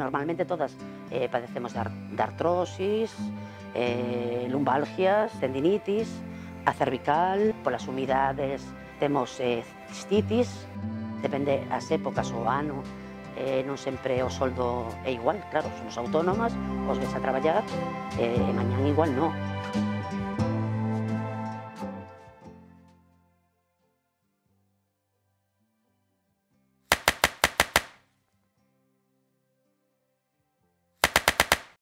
normalmente todas eh, padecemos de, artrosis, eh, lumbalgias, tendinitis, a cervical, polas humidades temos eh, cistitis, depende as épocas o ano, eh, non sempre o soldo é igual, claro, somos autónomas, os ves a traballar, e eh, mañán igual non.